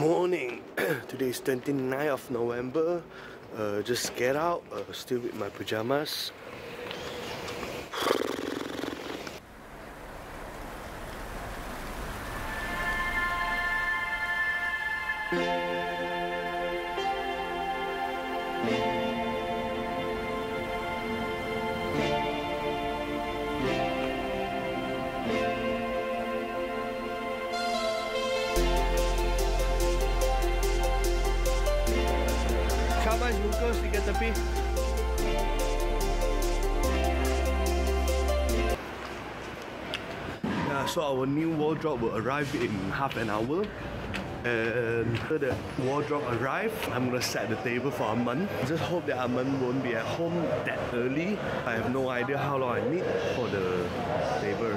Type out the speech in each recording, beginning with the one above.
morning. Today is 29th of November. Uh, just get out, uh, still with my pajamas. Kawan bungkus dekat tepi. Yeah, so our new wardrobe will arrive in half an hour. And after the wardrobe arrive, I'm gonna set the table for Aman. Just hope that Aman won't be at home that early. I have no idea how long I need for the table.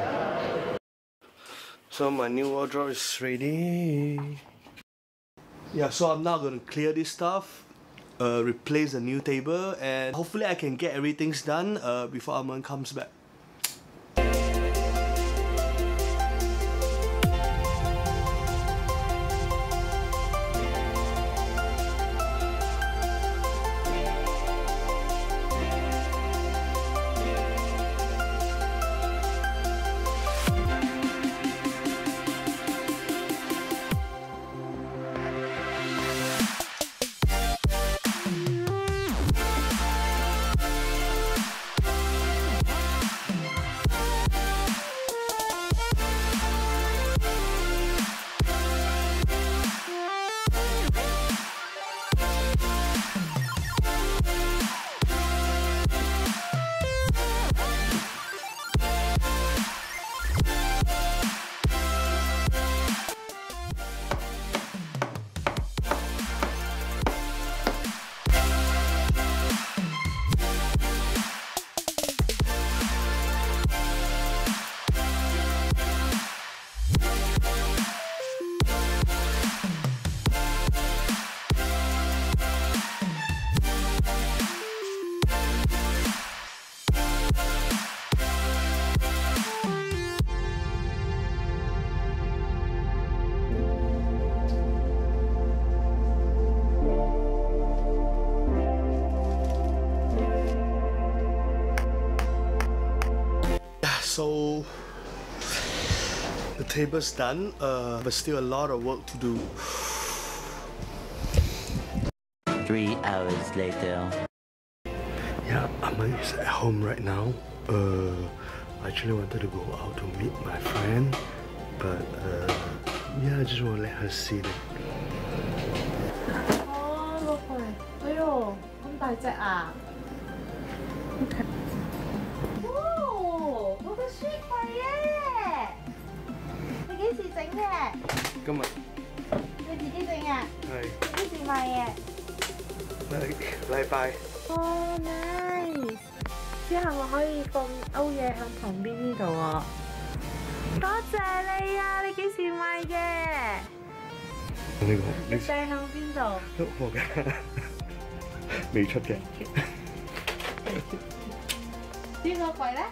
So my new wardrobe is ready. Yeah, so I'm now gonna clear this stuff, uh, replace a new table, and hopefully I can get everything done uh, before Aman comes back. so the table's done, uh, but still a lot of work to do. Three hours later. Yeah, Aman is at home right now. Uh, I actually wanted to go out to meet my friend, but uh, yeah, I just want to let her see it. 哦，老婆，哎呦，咁大只啊！哦， 今日你自己整啊？係幾時買嘅？禮禮拜，哦，nice！之後我可以放歐嘢喺旁邊呢度啊！多謝你啊！你幾時買嘅？呢個你掟喺邊度？都我嘅 未出嘅。呢個櫃咧？